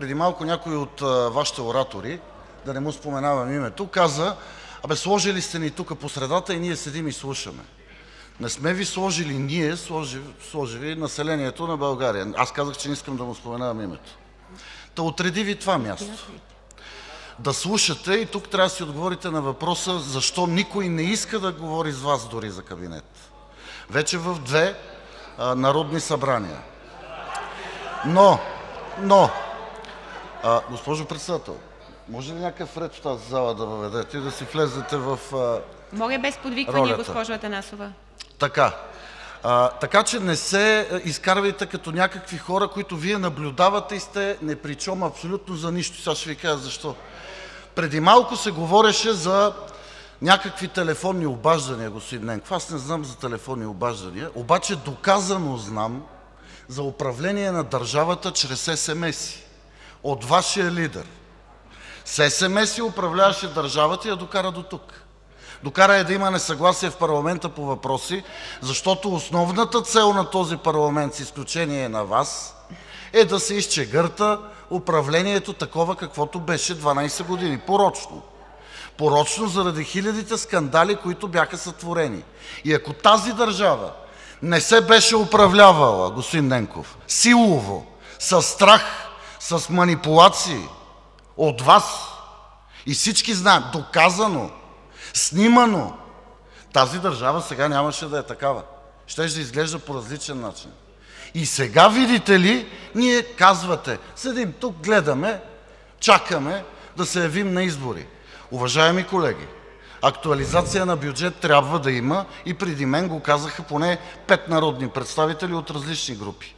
преди малко някой от Вашите оратори, да не му споменавам името, каза: абе сложили сте ни тук по средата и ние седим и слушаме. Не сме Ви сложили ние, сложи Ви населението на България. Аз казах, че не искам да му споменавам името. Та отреди Ви това място да слушате и тук трябва да си отговорите на въпроса защо никой не иска да говори с Вас дори за кабинет вече в две народни събрания. Но, но, госпожо Председател, може ли някакъв ред в тази зала да въведете и да си влезете в Моля без подвиквания, госпожо Атанасова. Така. Така че не се изкарвайте като някакви хора, които Вие наблюдавате и сте непричом абсолютно за нищо. Сега ще Ви кажа защо. Преди малко се говореше за някакви телефонни обаждания, господин Ненков. Аз не знам за телефонни обаждания, обаче доказано знам за управление на държавата чрез есемеси от Вашия лидер. С есемеси управляваше държавата и я докара дотук. Докара я да има несъгласие в парламента по въпроси, защото основната цел на този парламент, с изключение на Вас, е да се изчегърта управлението такова, каквото беше 12 години. Порочно! Порочно заради хилядите скандали, които бяха сътворени. И ако тази държава не се беше управлявала, господин Ненков, силово, със страх, с манипулации от Вас, и всички знаят, доказано, снимано, тази държава сега нямаше да е такава. Щеше да изглежда по различен начин. И сега, видите ли, ние казвате, седим тук, гледаме, чакаме да се явим на избори. Уважаеми колеги, актуализация на бюджет трябва да има и преди мен го казаха поне пет народни представители от различни групи.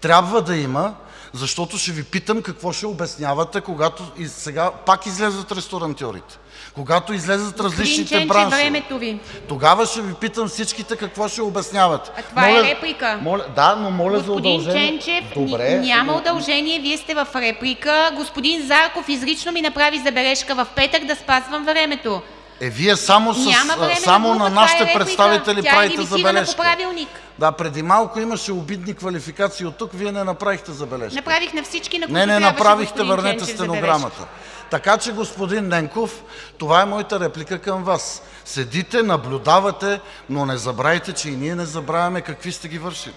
Трябва да има, защото ще Ви питам какво ще обяснявате, когато и сега пак излезат ресторантьорите, когато излезат различните браншове. времето Ви. Тогава ще Ви питам всичките какво ще обяснявате. А това е реплика. Моля, да, но моля за Господин удължение. Ченчев, Добре. няма удължение, Вие сте в реплика. Господин Зарков изрично ми направи забележка в петък да спазвам времето. Е, Вие само, с, само на на е нашите реплика. представители Тя е правите лимитирана забележка. по правилник. Да, преди малко имаше обидни квалификации от тук, Вие не направихте забележка. Направих на всички, на които Не, не направихте, върнете стенограмата. Така че, господин Ненков, това е моята реплика към Вас. Седите, наблюдавате, но не забравяйте, че и ние не забравяме какви сте ги вършили.